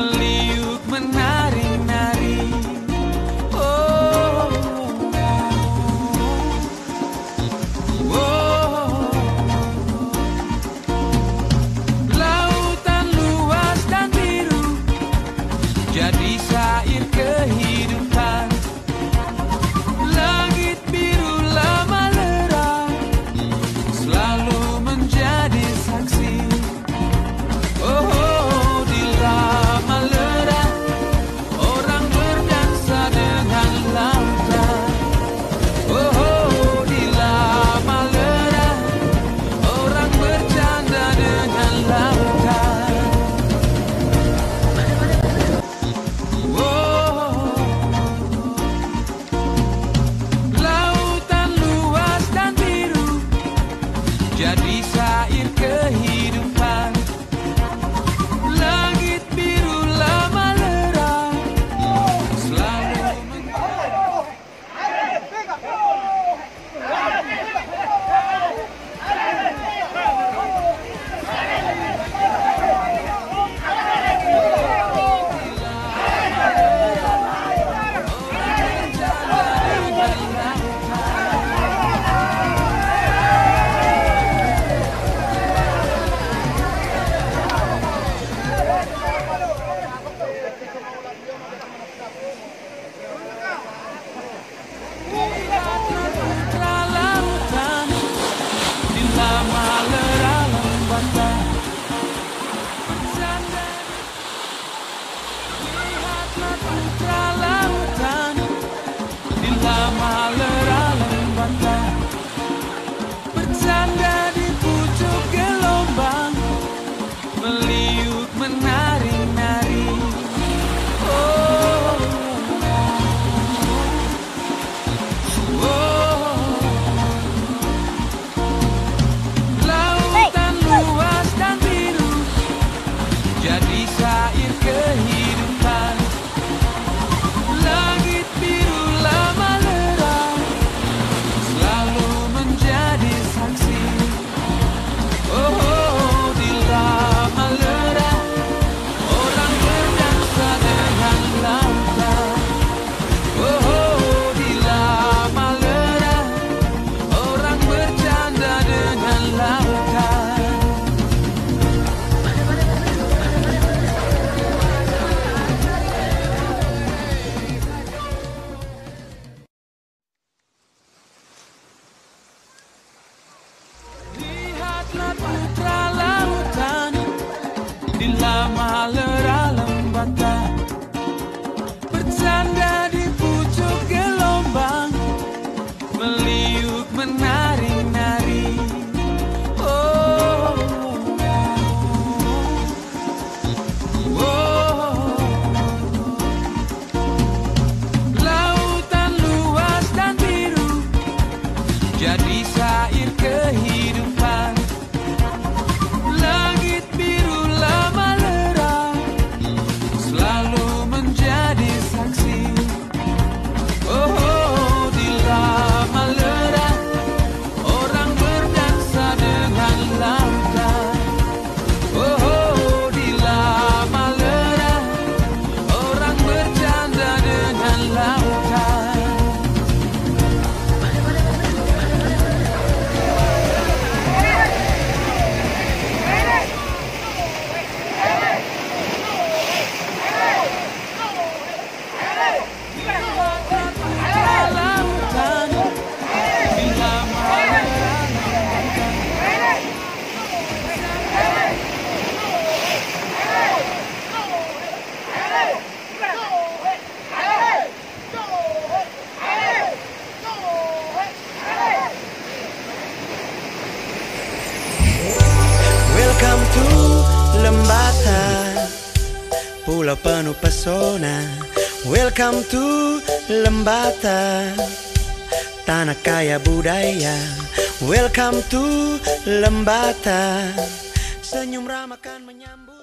believe. tidak bisa Lembata Pulau penuh pesona. Welcome to Lembata Tanah kaya budaya. Welcome to Lembata Senyum ramah kan menyambutmu